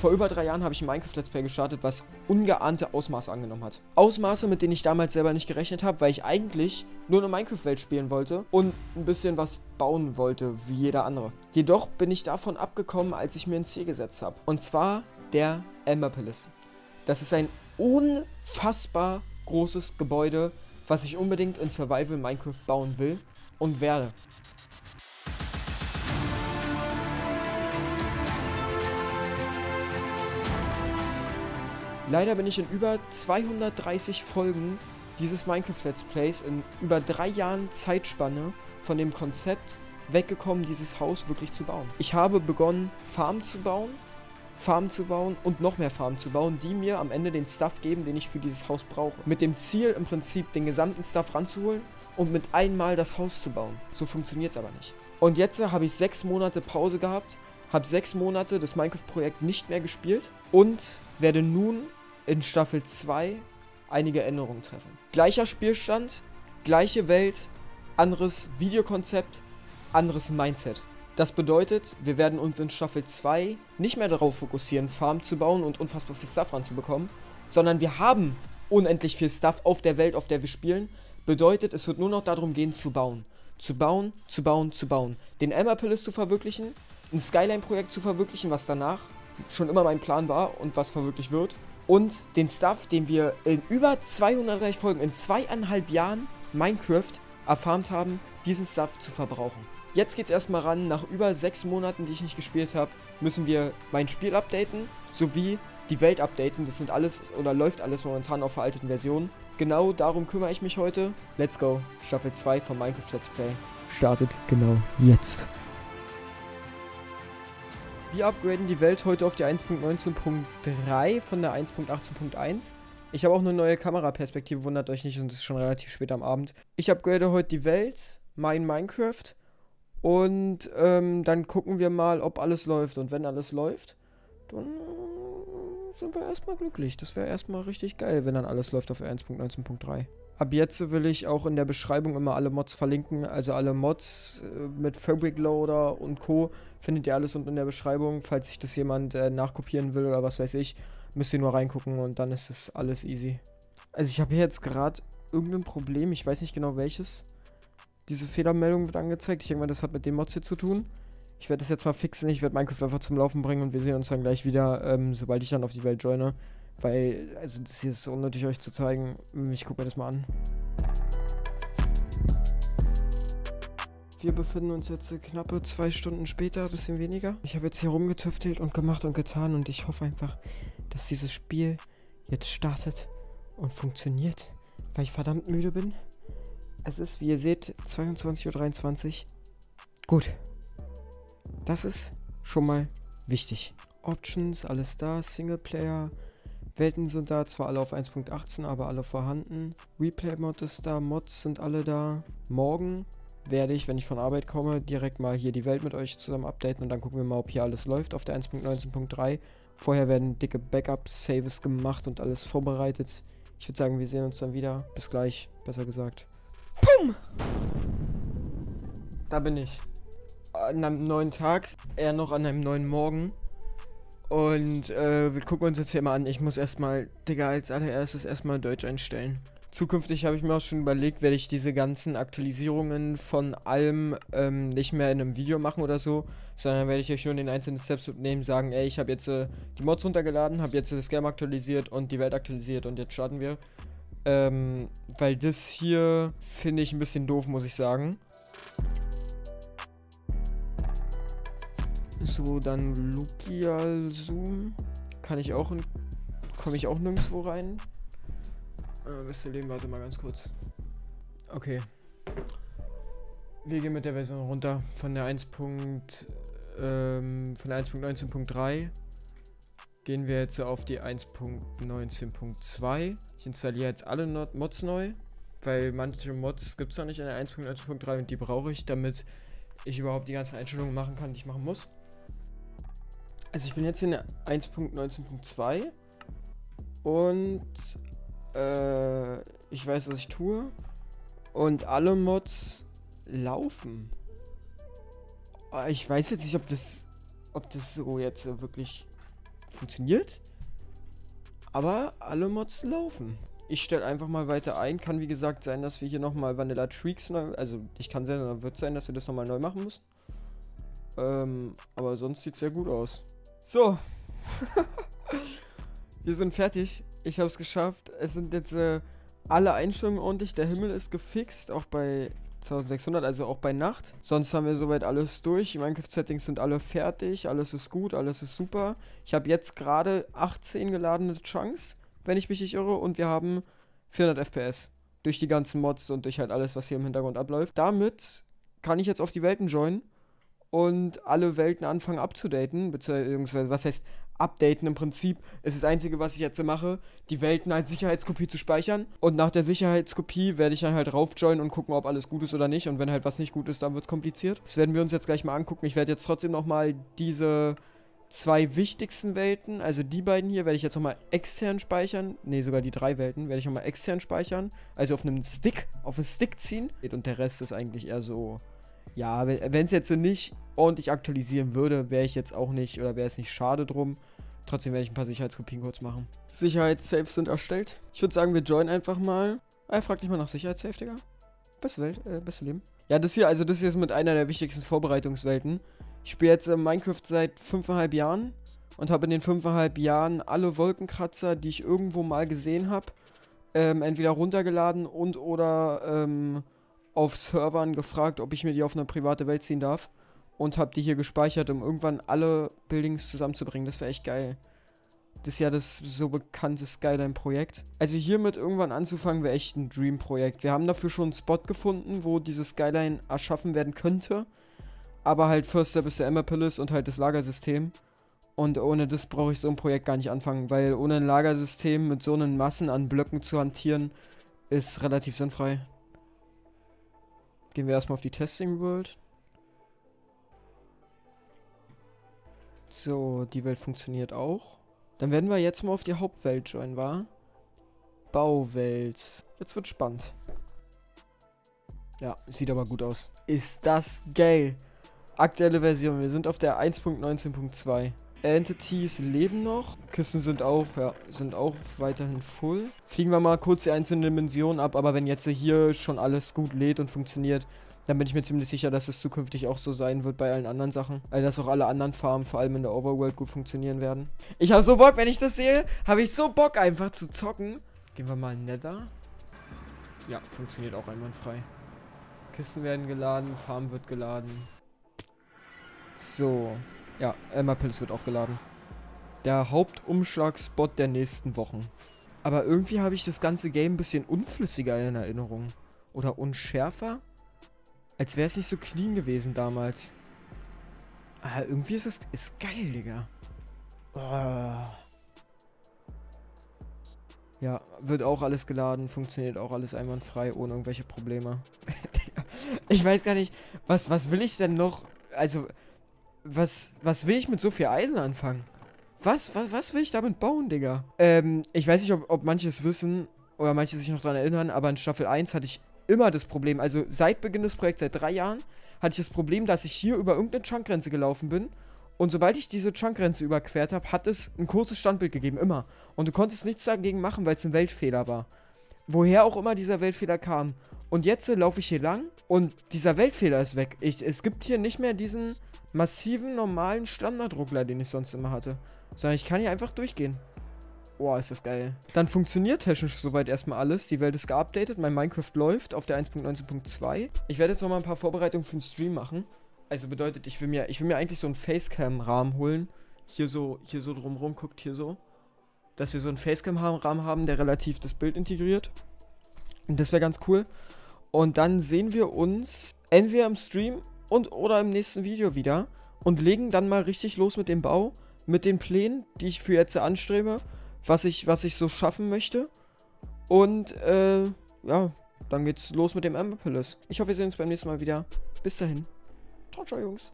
Vor über drei Jahren habe ich ein Minecraft Let's Play gestartet, was ungeahnte Ausmaße angenommen hat. Ausmaße, mit denen ich damals selber nicht gerechnet habe, weil ich eigentlich nur eine Minecraft-Welt spielen wollte und ein bisschen was bauen wollte, wie jeder andere. Jedoch bin ich davon abgekommen, als ich mir ein Ziel gesetzt habe. Und zwar der Ember Palace. Das ist ein unfassbar großes Gebäude, was ich unbedingt in Survival Minecraft bauen will und werde. Leider bin ich in über 230 Folgen dieses Minecraft Let's Plays in über drei Jahren Zeitspanne von dem Konzept weggekommen, dieses Haus wirklich zu bauen. Ich habe begonnen, Farm zu bauen, Farm zu bauen und noch mehr Farm zu bauen, die mir am Ende den Stuff geben, den ich für dieses Haus brauche. Mit dem Ziel im Prinzip den gesamten Stuff ranzuholen und mit einmal das Haus zu bauen. So funktioniert es aber nicht. Und jetzt habe ich sechs Monate Pause gehabt, habe sechs Monate das Minecraft-Projekt nicht mehr gespielt und werde nun in Staffel 2 einige Änderungen treffen. Gleicher Spielstand, gleiche Welt, anderes Videokonzept, anderes Mindset. Das bedeutet, wir werden uns in Staffel 2 nicht mehr darauf fokussieren, Farm zu bauen und unfassbar viel Stuff ranzubekommen, sondern wir haben unendlich viel Stuff auf der Welt, auf der wir spielen. Bedeutet, es wird nur noch darum gehen, zu bauen. Zu bauen, zu bauen, zu bauen. Den Emma Palace zu verwirklichen, ein Skyline-Projekt zu verwirklichen, was danach schon immer mein Plan war und was verwirklicht wird und den Stuff, den wir in über 230 Folgen, in zweieinhalb Jahren Minecraft erfarmt haben, diesen Stuff zu verbrauchen. Jetzt geht's erstmal ran, nach über sechs Monaten, die ich nicht gespielt habe, müssen wir mein Spiel updaten, sowie die Welt updaten. Das sind alles, oder läuft alles momentan auf veralteten Versionen. Genau darum kümmere ich mich heute. Let's go. Staffel 2 von Minecraft Let's Play startet genau jetzt. Wir upgraden die Welt heute auf die 1.19.3 von der 1.18.1. Ich habe auch eine neue Kameraperspektive, wundert euch nicht, und es ist schon relativ spät am Abend. Ich upgrade heute die Welt, mein Minecraft, und ähm, dann gucken wir mal, ob alles läuft. Und wenn alles läuft, dann sind wir erstmal glücklich. Das wäre erstmal richtig geil, wenn dann alles läuft auf 1.19.3. Ab jetzt will ich auch in der Beschreibung immer alle Mods verlinken. Also alle Mods äh, mit Fabric Loader und Co. findet ihr alles unten in der Beschreibung. Falls sich das jemand äh, nachkopieren will oder was weiß ich, müsst ihr nur reingucken und dann ist es alles easy. Also ich habe hier jetzt gerade irgendein Problem. Ich weiß nicht genau welches. Diese Fehlermeldung wird angezeigt. Ich denke mal, das hat mit dem Mods hier zu tun. Ich werde das jetzt mal fixen. Ich werde Minecraft einfach zum Laufen bringen und wir sehen uns dann gleich wieder, ähm, sobald ich dann auf die Welt joine. Weil, also das hier ist unnötig euch zu zeigen. Ich gucke mir das mal an. Wir befinden uns jetzt knappe zwei Stunden später, ein bisschen weniger. Ich habe jetzt hier rumgetüftelt und gemacht und getan und ich hoffe einfach, dass dieses Spiel jetzt startet und funktioniert, weil ich verdammt müde bin. Es ist, wie ihr seht, 22.23 Uhr. Gut. Das ist schon mal wichtig. Options, alles da, Singleplayer, Welten sind da, zwar alle auf 1.18, aber alle vorhanden. Replay-Mod ist da, Mods sind alle da. Morgen werde ich, wenn ich von Arbeit komme, direkt mal hier die Welt mit euch zusammen updaten und dann gucken wir mal, ob hier alles läuft auf der 1.19.3. Vorher werden dicke Backup-Saves gemacht und alles vorbereitet. Ich würde sagen, wir sehen uns dann wieder. Bis gleich, besser gesagt. Pum! Da bin ich. An einem neuen Tag, eher noch an einem neuen Morgen. Und äh, wir gucken uns jetzt hier mal an. Ich muss erstmal, Digga, als allererstes erstmal Deutsch einstellen. Zukünftig habe ich mir auch schon überlegt, werde ich diese ganzen Aktualisierungen von allem ähm, nicht mehr in einem Video machen oder so, sondern werde ich euch nur in den einzelnen Steps mitnehmen, sagen, ey, ich habe jetzt äh, die Mods runtergeladen, habe jetzt das Game aktualisiert und die Welt aktualisiert und jetzt starten wir. Ähm, weil das hier finde ich ein bisschen doof, muss ich sagen. So, dann Lukial Zoom. Kann ich auch in. Komme ich auch nirgendwo rein? Äh, beste Leben, warte mal ganz kurz. Okay. Wir gehen mit der Version runter von der 1. Ähm, von der 1.19.3 gehen wir jetzt auf die 1.19.2. Ich installiere jetzt alle Mods neu, weil manche Mods gibt es noch nicht in der 1.19.3 und die brauche ich, damit ich überhaupt die ganzen Einstellungen machen kann, die ich machen muss. Also ich bin jetzt in der 1.19.2 und äh, ich weiß, was ich tue und alle Mods laufen. Ah, ich weiß jetzt nicht, ob das, ob das so jetzt wirklich funktioniert. Aber alle Mods laufen. Ich stelle einfach mal weiter ein. Kann wie gesagt sein, dass wir hier nochmal Vanilla Tweaks neu. Also ich kann oder wird sein, dass wir das nochmal neu machen müssen. Ähm, aber sonst sieht es sehr gut aus. So. wir sind fertig. Ich habe es geschafft. Es sind jetzt äh, alle Einstellungen ordentlich. Der Himmel ist gefixt, auch bei 1600, also auch bei Nacht. Sonst haben wir soweit alles durch. Die Minecraft-Settings sind alle fertig. Alles ist gut, alles ist super. Ich habe jetzt gerade 18 geladene Chunks, wenn ich mich nicht irre. Und wir haben 400 FPS. Durch die ganzen Mods und durch halt alles, was hier im Hintergrund abläuft. Damit kann ich jetzt auf die Welten joinen und alle Welten anfangen abzudaten. Beziehungsweise, was heißt updaten im Prinzip. ist das Einzige, was ich jetzt mache, die Welten als Sicherheitskopie zu speichern. Und nach der Sicherheitskopie werde ich dann halt raufjoinen und gucken, ob alles gut ist oder nicht. Und wenn halt was nicht gut ist, dann wird es kompliziert. Das werden wir uns jetzt gleich mal angucken. Ich werde jetzt trotzdem nochmal diese zwei wichtigsten Welten, also die beiden hier, werde ich jetzt nochmal extern speichern. Ne, sogar die drei Welten werde ich nochmal extern speichern. Also auf einem Stick, auf einen Stick ziehen. Und der Rest ist eigentlich eher so ja, wenn es jetzt nicht ordentlich aktualisieren würde, wäre ich jetzt auch nicht, oder wäre es nicht schade drum. Trotzdem werde ich ein paar Sicherheitskopien kurz machen. Sicherheitssaves sind erstellt. Ich würde sagen, wir joinen einfach mal. Ah, frag dich mal nach Sicherheitssafe, Digga. Beste Welt, äh, beste Leben. Ja, das hier, also das hier ist mit einer der wichtigsten Vorbereitungswelten. Ich spiele jetzt äh, Minecraft seit fünfeinhalb Jahren und habe in den fünfeinhalb Jahren alle Wolkenkratzer, die ich irgendwo mal gesehen habe, ähm, entweder runtergeladen und oder ähm, auf Servern gefragt, ob ich mir die auf eine private Welt ziehen darf. Und habe die hier gespeichert, um irgendwann alle Buildings zusammenzubringen. Das wäre echt geil. Das ist ja das so bekannte Skyline-Projekt. Also hiermit irgendwann anzufangen, wäre echt ein Dream-Projekt. Wir haben dafür schon einen Spot gefunden, wo diese Skyline erschaffen werden könnte. Aber halt First Step ist der Ember Palace und halt das Lagersystem. Und ohne das brauche ich so ein Projekt gar nicht anfangen, weil ohne ein Lagersystem mit so einen Massen an Blöcken zu hantieren, ist relativ sinnfrei. Gehen wir erstmal auf die Testing World. So, die Welt funktioniert auch. Dann werden wir jetzt mal auf die Hauptwelt joinen, wa? Bauwelt. Jetzt wird spannend. Ja, sieht aber gut aus. Ist das geil. Aktuelle Version. Wir sind auf der 1.19.2. Entities leben noch. Kisten sind auch, ja, sind auch weiterhin full. Fliegen wir mal kurz die einzelnen Dimensionen ab, aber wenn jetzt hier schon alles gut lädt und funktioniert, dann bin ich mir ziemlich sicher, dass es zukünftig auch so sein wird bei allen anderen Sachen. Also, dass auch alle anderen Farmen, vor allem in der Overworld, gut funktionieren werden. Ich habe so Bock, wenn ich das sehe, habe ich so Bock einfach zu zocken. Gehen wir mal Nether. Ja, funktioniert auch einwandfrei. Kisten werden geladen, Farm wird geladen. So. Ja, Emma Pilz wird auch geladen. Der Hauptumschlagspot der nächsten Wochen. Aber irgendwie habe ich das ganze Game ein bisschen unflüssiger in Erinnerung. Oder unschärfer? Als wäre es nicht so clean gewesen damals. Aber irgendwie ist es ist geil, Digga. Oh. Ja, wird auch alles geladen, funktioniert auch alles einwandfrei, ohne irgendwelche Probleme. ich weiß gar nicht, was, was will ich denn noch? Also, was, was will ich mit so viel Eisen anfangen? Was, was, was will ich damit bauen, Digga? Ähm, ich weiß nicht, ob, ob manche es wissen oder manche sich noch daran erinnern, aber in Staffel 1 hatte ich immer das Problem, also seit Beginn des Projekts, seit drei Jahren, hatte ich das Problem, dass ich hier über irgendeine Chunkgrenze gelaufen bin und sobald ich diese Chunkgrenze überquert habe, hat es ein kurzes Standbild gegeben, immer. Und du konntest nichts dagegen machen, weil es ein Weltfehler war. Woher auch immer dieser Weltfehler kam. Und jetzt laufe ich hier lang und dieser Weltfehler ist weg. Ich, es gibt hier nicht mehr diesen massiven, normalen Standardruckler, den ich sonst immer hatte. Sondern ich kann hier einfach durchgehen. Boah, ist das geil. Dann funktioniert technisch soweit erstmal alles. Die Welt ist geupdatet. Mein Minecraft läuft auf der 1.19.2. Ich werde jetzt nochmal ein paar Vorbereitungen für den Stream machen. Also bedeutet, ich will mir, ich will mir eigentlich so einen Facecam-Rahmen holen. Hier so, hier so drumrum, guckt hier so. Dass wir so einen Facecam-Rahmen haben, der relativ das Bild integriert. Und das wäre ganz cool. Und dann sehen wir uns entweder im Stream und oder im nächsten Video wieder und legen dann mal richtig los mit dem Bau, mit den Plänen, die ich für jetzt anstrebe, was ich, was ich so schaffen möchte. Und äh, ja, dann geht's los mit dem Amber Palace. Ich hoffe, wir sehen uns beim nächsten Mal wieder. Bis dahin. Ciao, ciao, Jungs.